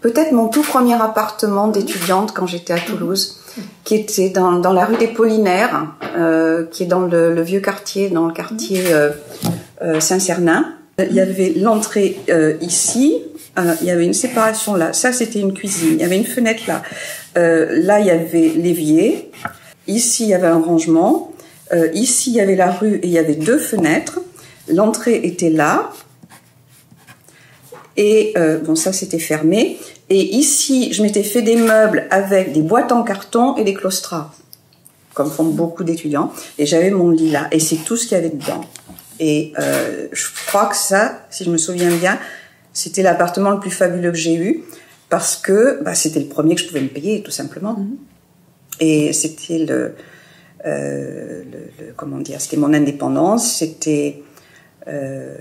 peut-être mon tout premier appartement d'étudiante quand j'étais à Toulouse, qui était dans, dans la rue des Pollinaires, euh, qui est dans le, le vieux quartier, dans le quartier euh, euh, Saint-Cernin. Il y avait l'entrée euh, ici, euh, il y avait une séparation là. Ça, c'était une cuisine. Il y avait une fenêtre là. Là, il y avait l'évier. Ici, il y avait un rangement. Ici, il y avait la rue et il y avait deux fenêtres. L'entrée était là. Et euh, bon, ça, c'était fermé. Et ici, je m'étais fait des meubles avec des boîtes en carton et des claustras, comme font beaucoup d'étudiants. Et j'avais mon lit là. Et c'est tout ce qu'il y avait dedans. Et euh, je crois que ça, si je me souviens bien, c'était l'appartement le plus fabuleux que j'ai eu parce que bah, c'était le premier que je pouvais me payer, tout simplement. Et c'était le, euh, le, le- comment dire, c'était mon indépendance, c'était euh,